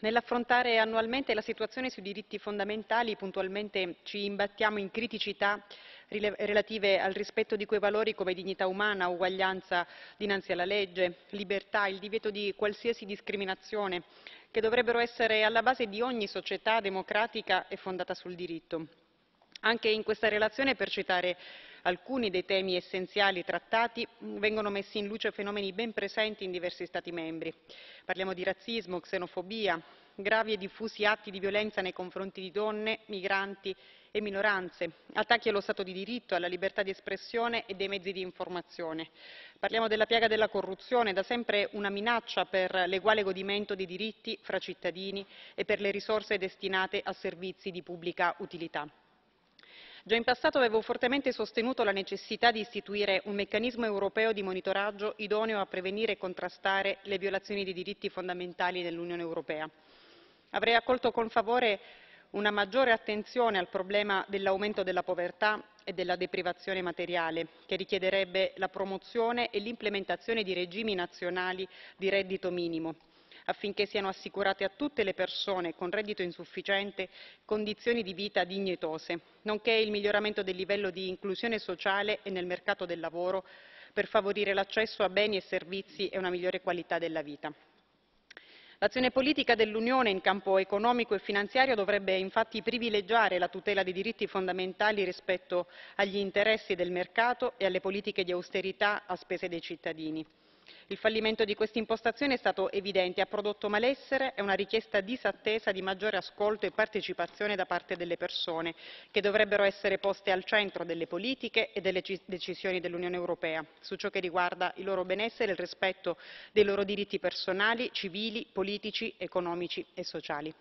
Nell'affrontare annualmente la situazione sui diritti fondamentali, puntualmente ci imbattiamo in criticità relative al rispetto di quei valori come dignità umana, uguaglianza dinanzi alla legge, libertà, il divieto di qualsiasi discriminazione, che dovrebbero essere alla base di ogni società democratica e fondata sul diritto. Anche in questa relazione, per citare alcuni dei temi essenziali trattati, vengono messi in luce fenomeni ben presenti in diversi Stati membri. Parliamo di razzismo, xenofobia, gravi e diffusi atti di violenza nei confronti di donne, migranti e minoranze, attacchi allo Stato di diritto, alla libertà di espressione e dei mezzi di informazione. Parliamo della piaga della corruzione, da sempre una minaccia per l'eguale godimento dei diritti fra cittadini e per le risorse destinate a servizi di pubblica utilità. Già in passato avevo fortemente sostenuto la necessità di istituire un meccanismo europeo di monitoraggio idoneo a prevenire e contrastare le violazioni dei diritti fondamentali dell'Unione Europea. Avrei accolto con favore una maggiore attenzione al problema dell'aumento della povertà e della deprivazione materiale, che richiederebbe la promozione e l'implementazione di regimi nazionali di reddito minimo, affinché siano assicurate a tutte le persone con reddito insufficiente condizioni di vita dignitose, nonché il miglioramento del livello di inclusione sociale e nel mercato del lavoro per favorire l'accesso a beni e servizi e una migliore qualità della vita. L'azione politica dell'Unione in campo economico e finanziario dovrebbe infatti privilegiare la tutela dei diritti fondamentali rispetto agli interessi del mercato e alle politiche di austerità a spese dei cittadini. Il fallimento di questa impostazione è stato evidente, ha prodotto malessere e una richiesta disattesa di maggiore ascolto e partecipazione da parte delle persone, che dovrebbero essere poste al centro delle politiche e delle decisioni dell'Unione Europea, su ciò che riguarda il loro benessere e il rispetto dei loro diritti personali, civili, politici, economici e sociali.